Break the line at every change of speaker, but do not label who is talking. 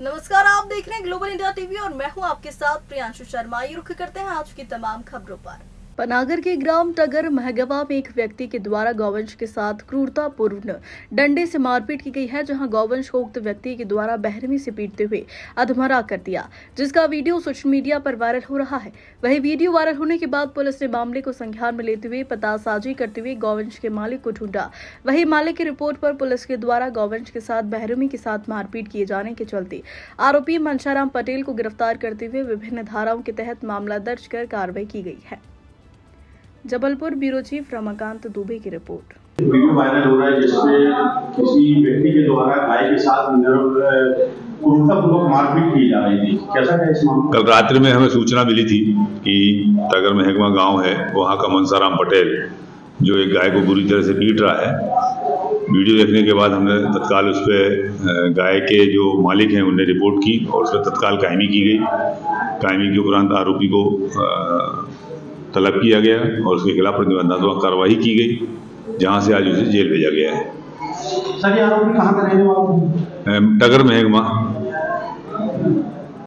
नमस्कार, आप देख रहे हैं ग्लोबल इंडिया टीवी और मैं हूँ आपके साथ प्रियांशु शर्मा। ये रुख करते हैं आज की तमाम खबरों पर। पनागर के ग्राम टगर महगवा में एक व्यक्ति के द्वारा गौवंश के साथ क्रूरतापूर्ण डंडे से मारपीट की गई है, जहाँ गौवंश को उक्त व्यक्ति के द्वारा बहरमी से पीटते हुए अधमरा कर दिया, जिसका वीडियो सोशल मीडिया पर वायरल हो रहा है। वही वीडियो वायरल होने के बाद पुलिस ने मामले को संज्ञान में लेते हुए पतासाजी करते हुए गौवंश के मालिक को ढूंढा। वही मालिक की रिपोर्ट पर पुलिस के द्वारा गौवंश के साथ बहरमी के साथ मारपीट किए जाने के चलते आरोपी मनशाराम पटेल को गिरफ़्तार करते हुए विभिन्न धाराओं के तहत मामला दर्ज कर कार्रवाई की गई है। जबलपुर ब्यूरो चीफ रमाकांत दुबे की रिपोर्ट।
वीडियो वायरल हो रहा है जिसमें किसी व्यक्ति के द्वारा गाय के साथ क्रूरतापूर्वक मारपीट की जा रही थी। कैसा है इस मामले?
कल रात्रि में हमें सूचना मिली थी कि तगर महकमा गाँव है वहाँ का मनसाराम पटेल जो एक गाय को बुरी तरह से पीट रहा है। वीडियो देखने के बाद हमने तत्काल उस पर गाय के जो मालिक हैं उन्हें रिपोर्ट की और उस पर तत्काल कायमी की गई। कायमी के उपरांत आरोपी को तलब किया गया और उसके खिलाफ प्रतिबंधात्मक कार्रवाई की गई जहाँ से आज उसे जेल भेजा गया है
सर ये आरोपी कहाँ का रहने वाला है?
टगर महकमा